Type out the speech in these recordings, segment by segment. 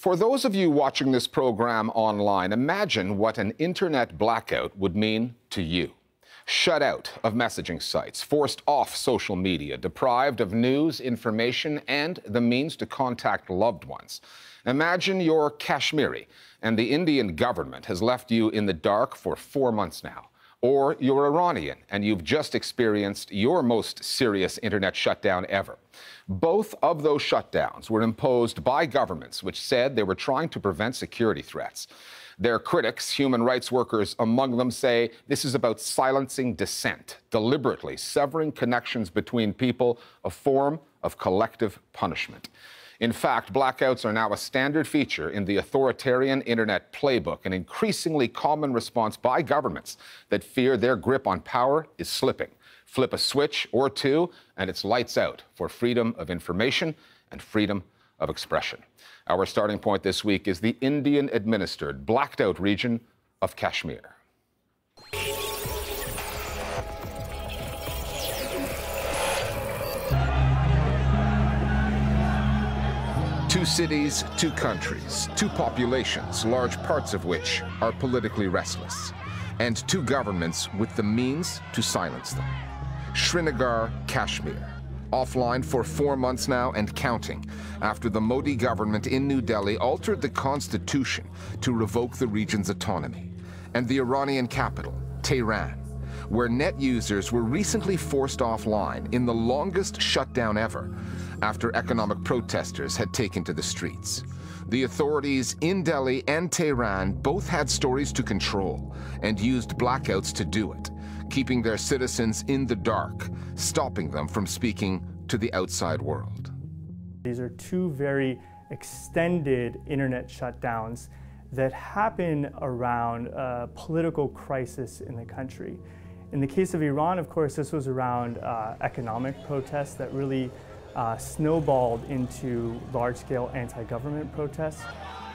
For those of you watching this program online, imagine what an internet blackout would mean to you. Shut out of messaging sites, forced off social media, deprived of news, information, and the means to contact loved ones. Imagine you're Kashmiri and the Indian government has left you in the dark for four months now. Or you're Iranian and you've just experienced your most serious internet shutdown ever. Both of those shutdowns were imposed by governments which said they were trying to prevent security threats. Their critics, human rights workers among them, say this is about silencing dissent, deliberately severing connections between people, a form of collective punishment. In fact, blackouts are now a standard feature in the authoritarian internet playbook, an increasingly common response by governments that fear their grip on power is slipping. Flip a switch or two, and it's lights out for freedom of information and freedom of expression. Our starting point this week is the Indian administered, blacked out region of Kashmir. Two cities, two countries, two populations, large parts of which are politically restless, and two governments with the means to silence them. Srinagar, Kashmir, offline for four months now and counting after the Modi government in New Delhi altered the constitution to revoke the region's autonomy. And the Iranian capital, Tehran, where net users were recently forced offline in the longest shutdown ever after economic protesters had taken to the streets. The authorities in Delhi and Tehran both had stories to control and used blackouts to do it, keeping their citizens in the dark, stopping them from speaking to the outside world. These are two very extended internet shutdowns that happen around a political crisis in the country. In the case of Iran, of course, this was around uh, economic protests that really uh, snowballed into large-scale anti-government protests.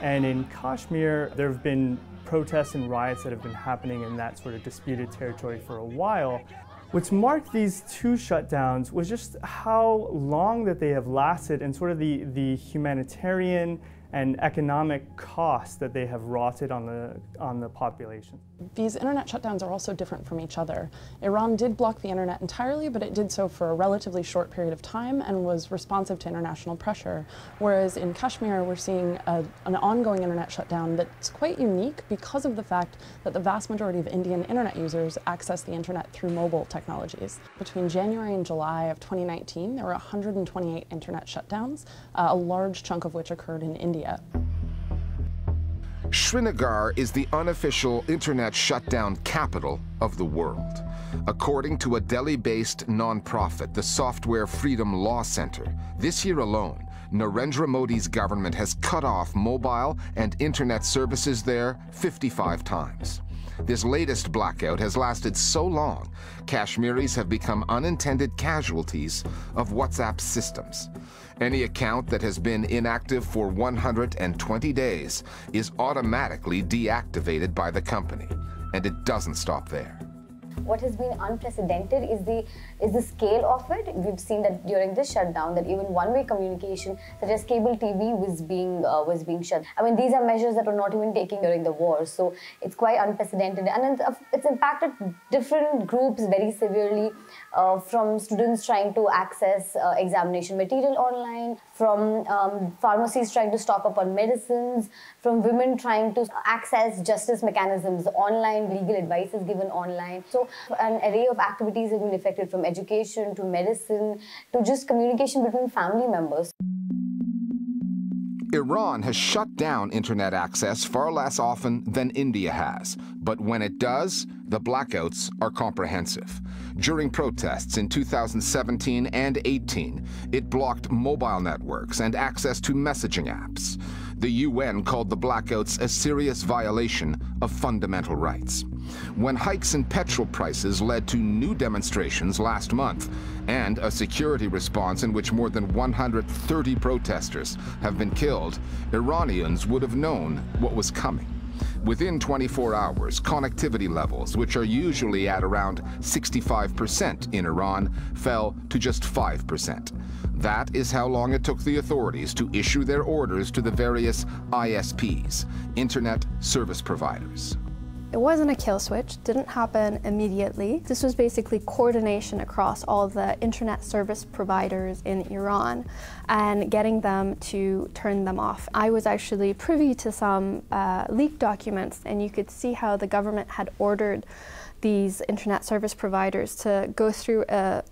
And in Kashmir, there have been protests and riots that have been happening in that sort of disputed territory for a while. What's marked these two shutdowns was just how long that they have lasted and sort of the, the humanitarian and economic costs that they have wrought on the, on the population. These internet shutdowns are also different from each other. Iran did block the internet entirely, but it did so for a relatively short period of time and was responsive to international pressure. Whereas in Kashmir, we're seeing a, an ongoing internet shutdown that's quite unique because of the fact that the vast majority of Indian internet users access the internet through mobile technologies. Between January and July of 2019, there were 128 internet shutdowns, uh, a large chunk of which occurred in India. Srinagar is the unofficial internet shutdown capital of the world. According to a Delhi-based nonprofit, the Software Freedom Law Center, this year alone, Narendra Modi's government has cut off mobile and internet services there 55 times. This latest blackout has lasted so long, Kashmiris have become unintended casualties of WhatsApp systems. Any account that has been inactive for 120 days is automatically deactivated by the company. And it doesn't stop there what has been unprecedented is the is the scale of it. We've seen that during this shutdown, that even one-way communication, such as cable TV, was being uh, was being shut. I mean, these are measures that were not even taken during the war, so it's quite unprecedented, and it's impacted different groups very severely, uh, from students trying to access uh, examination material online, from um, pharmacies trying to stock up on medicines, from women trying to access justice mechanisms online, legal advice is given online. So an array of activities have been affected from education to medicine to just communication between family members. Iran has shut down internet access far less often than India has. But when it does, the blackouts are comprehensive. During protests in 2017 and 18, it blocked mobile networks and access to messaging apps. The UN called the blackouts a serious violation of fundamental rights. When hikes in petrol prices led to new demonstrations last month and a security response in which more than 130 protesters have been killed, Iranians would have known what was coming. Within 24 hours, connectivity levels, which are usually at around 65% in Iran, fell to just 5%. That is how long it took the authorities to issue their orders to the various ISPs, Internet Service Providers. It wasn't a kill switch, didn't happen immediately. This was basically coordination across all the internet service providers in Iran and getting them to turn them off. I was actually privy to some uh, leaked documents and you could see how the government had ordered these internet service providers to go through a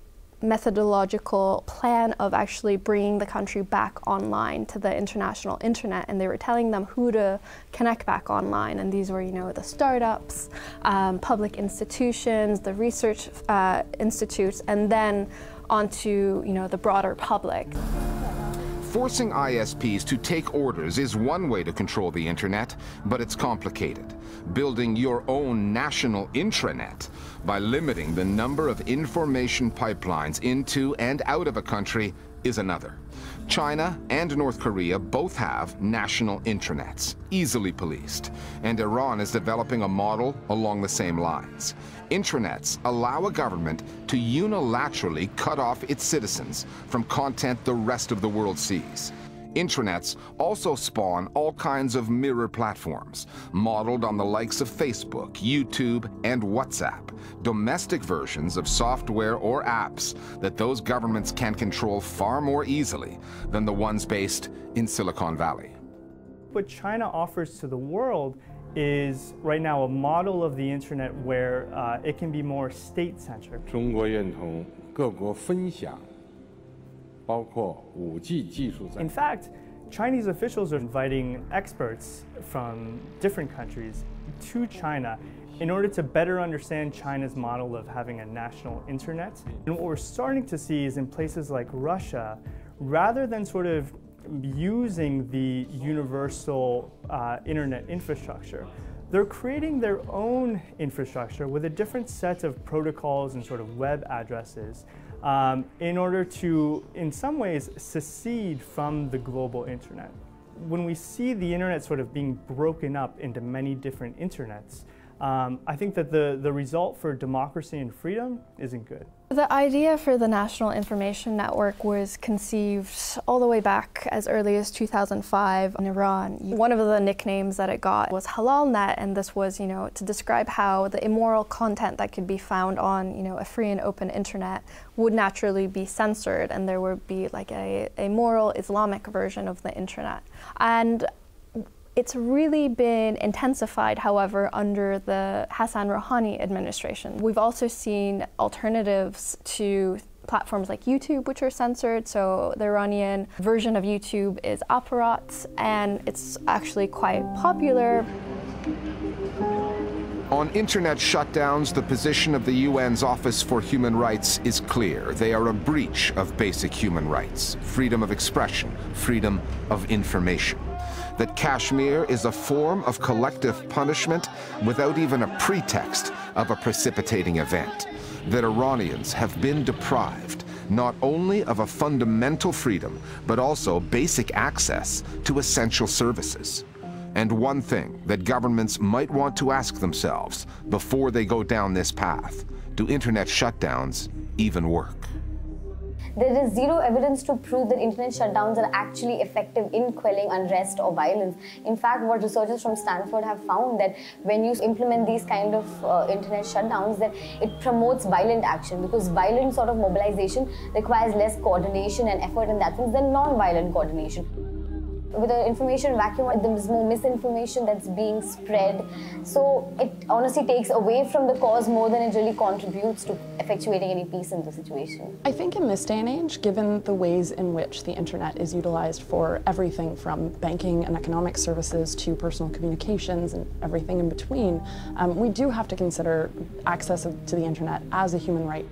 methodological plan of actually bringing the country back online to the international internet and they were telling them who to connect back online. And these were you know the startups um, public institutions the research uh, institutes and then onto you know the broader public Forcing ISPs to take orders is one way to control the internet, but it's complicated. Building your own national intranet by limiting the number of information pipelines into and out of a country is another. China and North Korea both have national intranets, easily policed, and Iran is developing a model along the same lines. Intranets allow a government to unilaterally cut off its citizens from content the rest of the world sees. Intranets also spawn all kinds of mirror platforms, modeled on the likes of Facebook, YouTube, and WhatsApp, domestic versions of software or apps that those governments can control far more easily than the ones based in Silicon Valley. What China offers to the world is right now a model of the internet where uh, it can be more state-centric. 中国愿同各国分享 包括 5G 技术在 In fact, Chinese officials are inviting experts from different countries to China in order to better understand China's model of having a national internet. And what we're starting to see is in places like Russia, rather than sort of using the universal uh, internet infrastructure, they're creating their own infrastructure with a different set of protocols and sort of web addresses um, in order to, in some ways, secede from the global internet. When we see the internet sort of being broken up into many different internets, um, I think that the, the result for democracy and freedom isn't good. The idea for the National Information Network was conceived all the way back as early as 2005 in Iran. One of the nicknames that it got was Halal Net, and this was, you know, to describe how the immoral content that could be found on, you know, a free and open internet would naturally be censored, and there would be like a, a moral Islamic version of the internet. And it's really been intensified, however, under the Hassan Rouhani administration. We've also seen alternatives to platforms like YouTube, which are censored. So the Iranian version of YouTube is Aparat, and it's actually quite popular. On internet shutdowns, the position of the UN's Office for Human Rights is clear. They are a breach of basic human rights freedom of expression, freedom of information that Kashmir is a form of collective punishment without even a pretext of a precipitating event, that Iranians have been deprived not only of a fundamental freedom, but also basic access to essential services. And one thing that governments might want to ask themselves before they go down this path, do internet shutdowns even work? There is zero evidence to prove that internet shutdowns are actually effective in quelling unrest or violence. In fact, what researchers from Stanford have found that when you implement these kind of uh, internet shutdowns, that it promotes violent action because violent sort of mobilization requires less coordination and effort in that sense than non-violent coordination with the information vacuum, there's more misinformation that's being spread. So it honestly takes away from the cause more than it really contributes to effectuating any peace in the situation. I think in this day and age, given the ways in which the internet is utilized for everything from banking and economic services to personal communications and everything in between, um, we do have to consider access to the internet as a human right.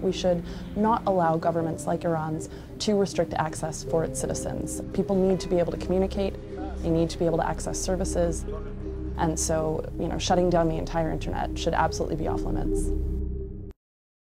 We should not allow governments like Iran's to restrict access for its citizens. People need to be able to communicate, they need to be able to access services, and so, you know, shutting down the entire internet should absolutely be off limits.